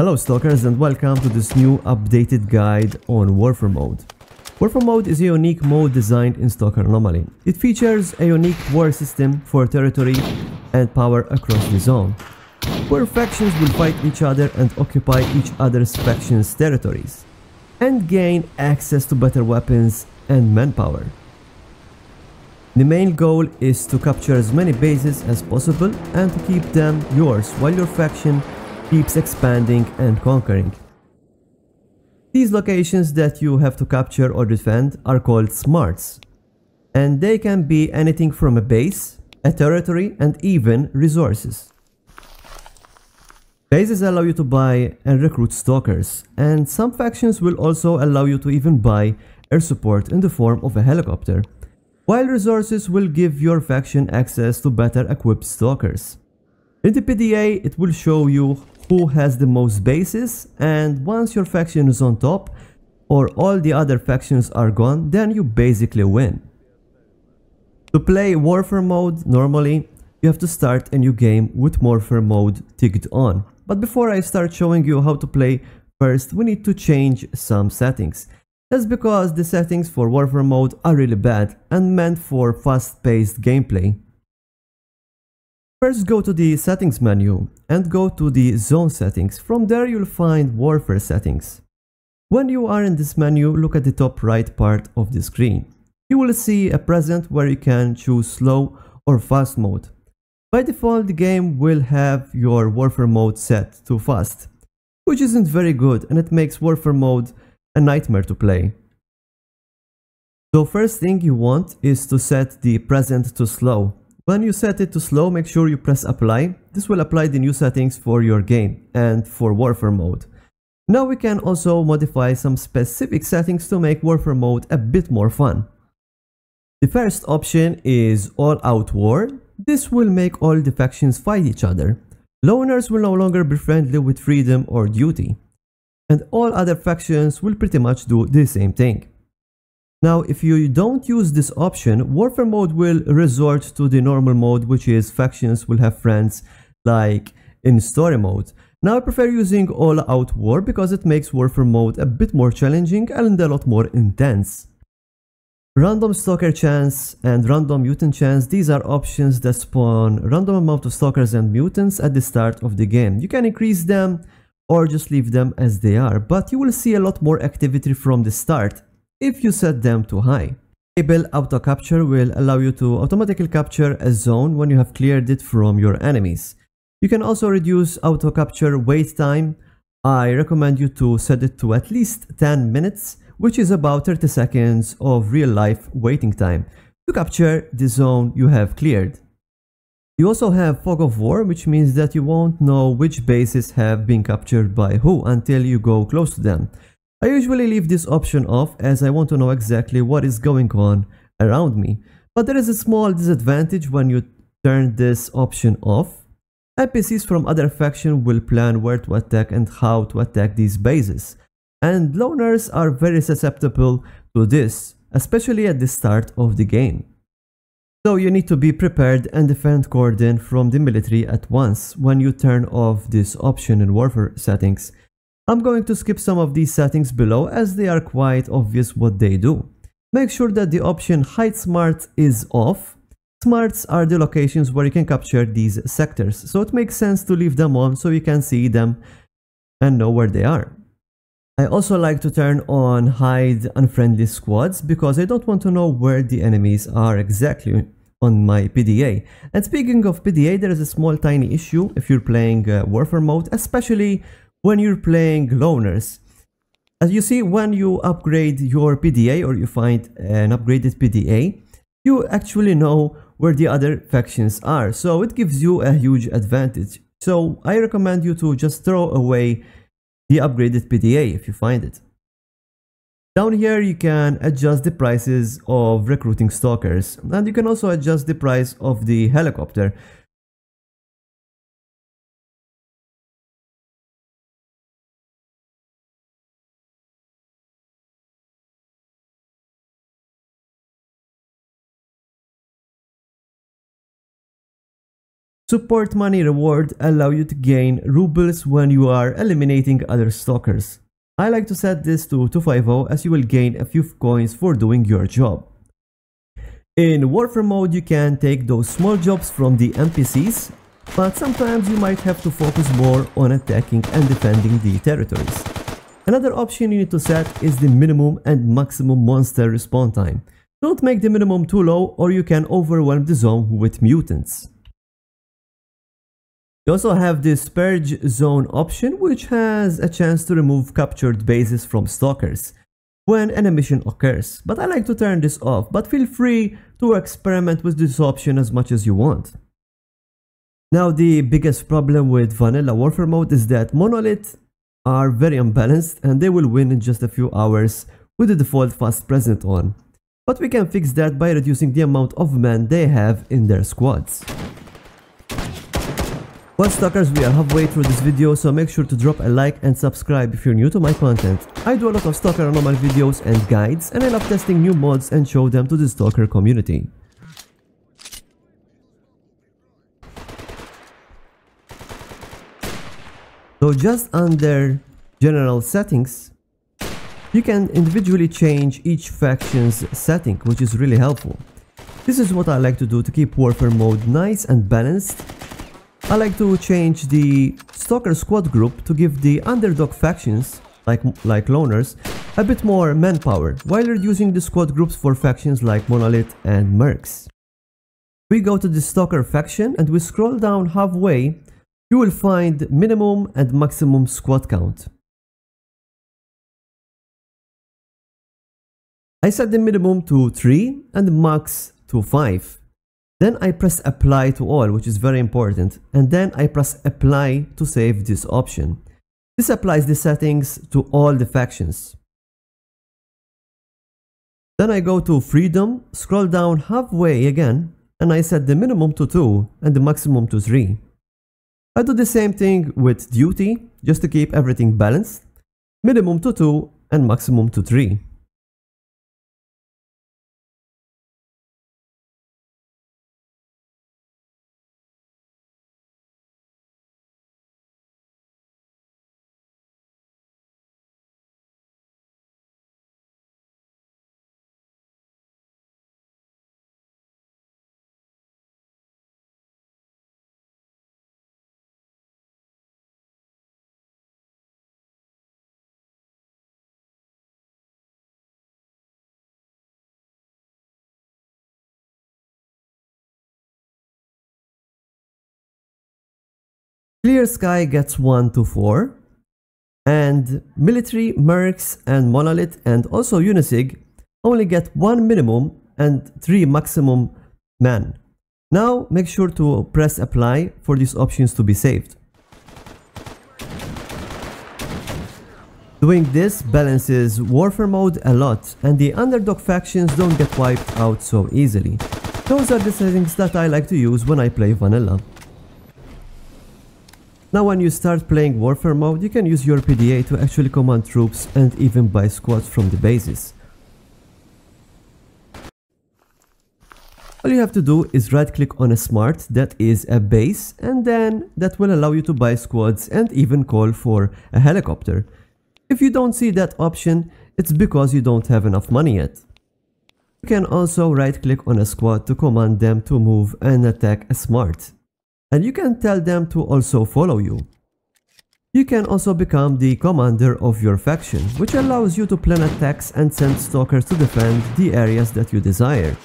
Hello Stalkers and welcome to this new updated guide on Warfare Mode. Warfare Mode is a unique mode designed in Stalker Anomaly. It features a unique war system for territory and power across the zone, where factions will fight each other and occupy each other's factions' territories, and gain access to better weapons and manpower. The main goal is to capture as many bases as possible and to keep them yours while your faction keeps expanding and conquering. These locations that you have to capture or defend are called smarts, and they can be anything from a base, a territory, and even resources. Bases allow you to buy and recruit stalkers, and some factions will also allow you to even buy air support in the form of a helicopter, while resources will give your faction access to better equipped stalkers. In the PDA, it will show you who has the most bases and once your faction is on top or all the other factions are gone, then you basically win. To play Warfare mode normally, you have to start a new game with Warfare mode ticked on. But before I start showing you how to play, first we need to change some settings. That's because the settings for Warfare mode are really bad and meant for fast-paced gameplay. First go to the settings menu and go to the zone settings. From there you'll find warfare settings. When you are in this menu, look at the top right part of the screen. You will see a present where you can choose slow or fast mode. By default, the game will have your warfare mode set to fast, which isn't very good and it makes warfare mode a nightmare to play. So first thing you want is to set the present to slow. When you set it to slow, make sure you press apply. This will apply the new settings for your game and for Warfare mode. Now we can also modify some specific settings to make Warfare mode a bit more fun. The first option is All Out War. This will make all the factions fight each other. Loners will no longer be friendly with freedom or duty. And all other factions will pretty much do the same thing. Now, if you don't use this option, Warfare mode will resort to the normal mode, which is factions will have friends like in story mode. Now I prefer using all out war because it makes Warfare mode a bit more challenging and a lot more intense. Random Stalker Chance and Random Mutant Chance, these are options that spawn random amount of Stalkers and Mutants at the start of the game. You can increase them or just leave them as they are, but you will see a lot more activity from the start if you set them too high. Enable auto capture will allow you to automatically capture a zone when you have cleared it from your enemies. You can also reduce auto capture wait time. I recommend you to set it to at least 10 minutes, which is about 30 seconds of real life waiting time to capture the zone you have cleared. You also have Fog of War, which means that you won't know which bases have been captured by who until you go close to them. I usually leave this option off as I want to know exactly what is going on around me. But there is a small disadvantage when you turn this option off. NPCs from other faction will plan where to attack and how to attack these bases. And loners are very susceptible to this, especially at the start of the game. So you need to be prepared and defend Cordon from the military at once when you turn off this option in warfare settings I'm going to skip some of these settings below as they are quite obvious what they do. Make sure that the option Hide Smart is off. Smarts are the locations where you can capture these sectors, so it makes sense to leave them on so you can see them and know where they are. I also like to turn on hide unfriendly squads because I don't want to know where the enemies are exactly on my PDA. And speaking of PDA, there is a small tiny issue if you're playing uh, Warfare mode, especially when you're playing loners. As you see, when you upgrade your PDA or you find an upgraded PDA, you actually know where the other factions are. So it gives you a huge advantage. So I recommend you to just throw away the upgraded PDA if you find it. Down here you can adjust the prices of recruiting stalkers and you can also adjust the price of the helicopter. Support money reward allow you to gain rubles when you are eliminating other stalkers. I like to set this to 250 as you will gain a few coins for doing your job. In Warfare mode you can take those small jobs from the NPCs, but sometimes you might have to focus more on attacking and defending the territories. Another option you need to set is the minimum and maximum monster respawn time. Don't make the minimum too low or you can overwhelm the zone with mutants. You also have this Purge Zone option which has a chance to remove captured bases from stalkers when an emission occurs, but I like to turn this off, but feel free to experiment with this option as much as you want. Now the biggest problem with Vanilla Warfare mode is that Monolith are very unbalanced and they will win in just a few hours with the default fast present on. But we can fix that by reducing the amount of men they have in their squads. Well stalkers, we are halfway through this video, so make sure to drop a like and subscribe if you're new to my content. I do a lot of stalker anomaly videos and guides, and I love testing new mods and show them to the stalker community. So just under general settings, you can individually change each faction's setting, which is really helpful. This is what I like to do to keep warfare mode nice and balanced I like to change the Stalker squad group to give the underdog factions, like, like loners, a bit more manpower, while reducing the squad groups for factions like Monolith and Mercs. We go to the Stalker faction and we scroll down halfway, you will find minimum and maximum squad count. I set the minimum to 3 and the max to 5. Then I press apply to all, which is very important. And then I press apply to save this option. This applies the settings to all the factions. Then I go to freedom, scroll down halfway again, and I set the minimum to 2 and the maximum to 3. I do the same thing with duty, just to keep everything balanced. Minimum to 2 and maximum to 3. Clear Sky gets 1 to 4. And Military, Mercs, and Monolith, and also UNISG only get 1 minimum and 3 maximum man. Now make sure to press apply for these options to be saved. Doing this balances warfare mode a lot and the underdog factions don't get wiped out so easily. Those are the settings that I like to use when I play vanilla. Now when you start playing Warfare mode, you can use your PDA to actually command troops and even buy squads from the bases. All you have to do is right click on a smart that is a base and then that will allow you to buy squads and even call for a helicopter. If you don't see that option, it's because you don't have enough money yet. You can also right click on a squad to command them to move and attack a smart and you can tell them to also follow you. You can also become the commander of your faction, which allows you to plan attacks and send stalkers to defend the areas that you desire.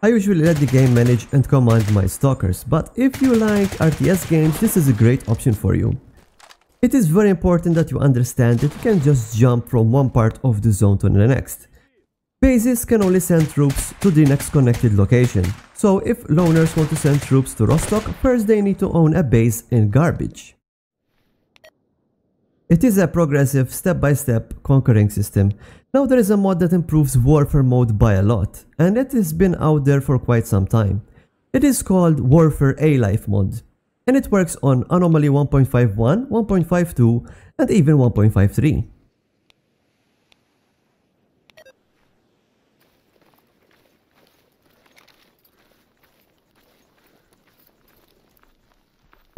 I usually let the game manage and command my stalkers, but if you like RTS games, this is a great option for you. It is very important that you understand that you can just jump from one part of the zone to the next. Bases can only send troops to the next connected location, so if loners want to send troops to Rostok, first they need to own a base in Garbage. It is a progressive step-by-step -step conquering system. Now there is a mod that improves Warfare mode by a lot, and it has been out there for quite some time. It is called Warfare A-Life mod, and it works on Anomaly 1.51, 1.52, and even 1.53.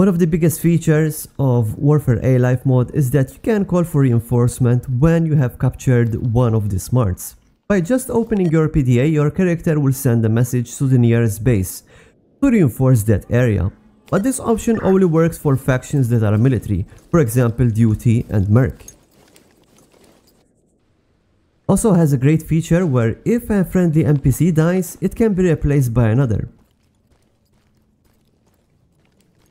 One of the biggest features of Warfare A Life mode is that you can call for reinforcement when you have captured one of the smarts. By just opening your PDA, your character will send a message to the nearest base to reinforce that area. But this option only works for factions that are military, for example Duty and Merc. Also has a great feature where if a friendly NPC dies, it can be replaced by another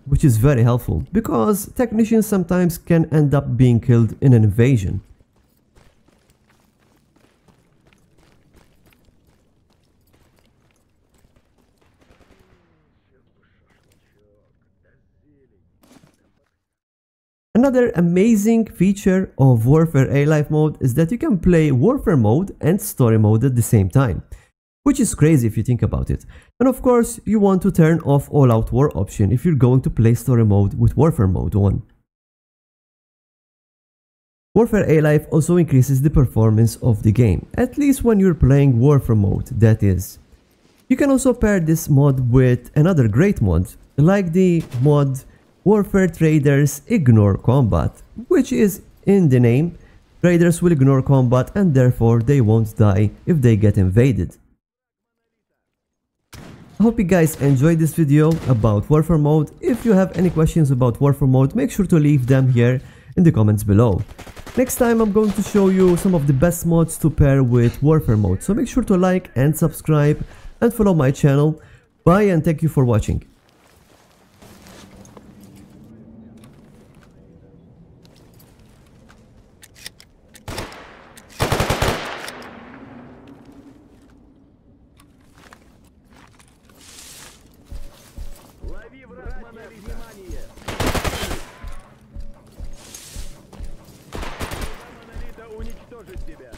which is very helpful because technicians sometimes can end up being killed in an invasion. Another amazing feature of Warfare A Life mode is that you can play Warfare mode and Story mode at the same time which is crazy if you think about it. And of course, you want to turn off all out war option if you're going to play story mode with Warfare mode on. Warfare A Life also increases the performance of the game, at least when you're playing Warfare mode, that is. You can also pair this mod with another great mod, like the mod Warfare Traders Ignore Combat, which is in the name, traders will ignore combat and therefore they won't die if they get invaded. I hope you guys enjoyed this video about Warfare mode. If you have any questions about Warfare mode, make sure to leave them here in the comments below. Next time I'm going to show you some of the best mods to pair with Warfare mode, so make sure to like and subscribe and follow my channel. Bye and thank you for watching. уничтожить тебя.